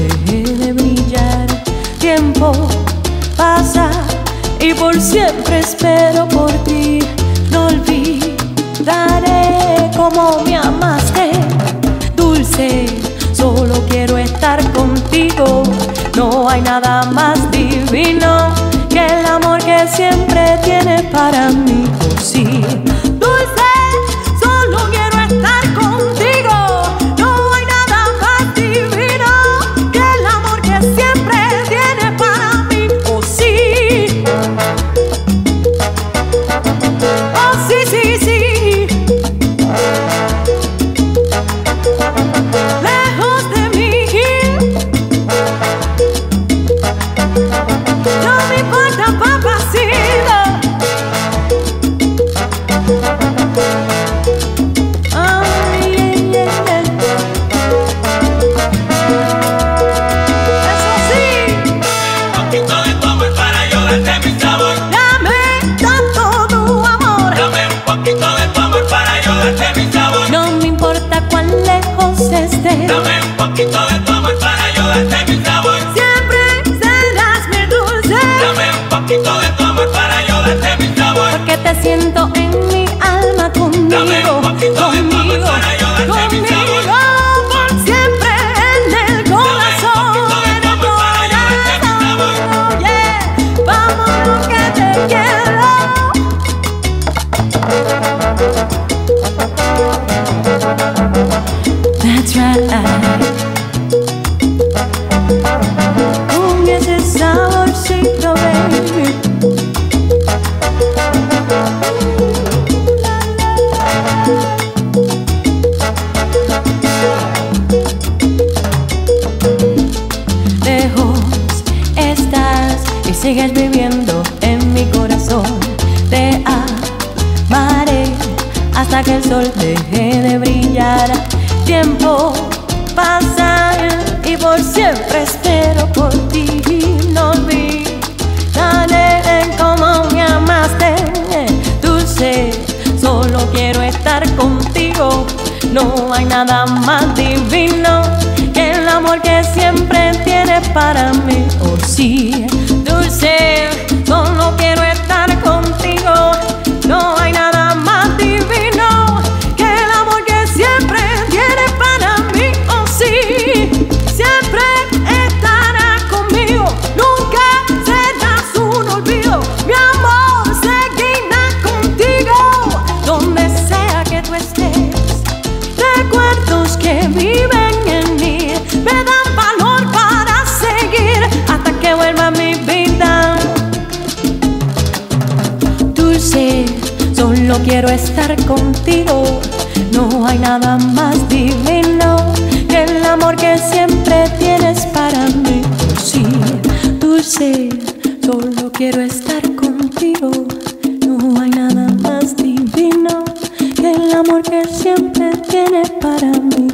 deje de brillar. Tiempo pasa y por siempre espero por ti. No olvidaré cómo me amaste, dulce. Solo quiero estar contigo. No hay nada más divino que el amor que siempre tienes para mí. Oh, Lejos estás y sigues viviendo en mi corazón. Te amaré hasta que el sol deje de brillar. Tiempo pasa y por siempre espero por ti. No hay nada más divino que el amor que siempre tienes para mí. Oh sí, viven en mí me dan valor para seguir hasta que vuelva mi vida. Dulce, solo quiero estar contigo. No hay nada más divino que el amor que siempre tienes para mí. Sí, dulce, solo quiero estar contigo. No hay nada más divino que el amor que siempre tienes para mí.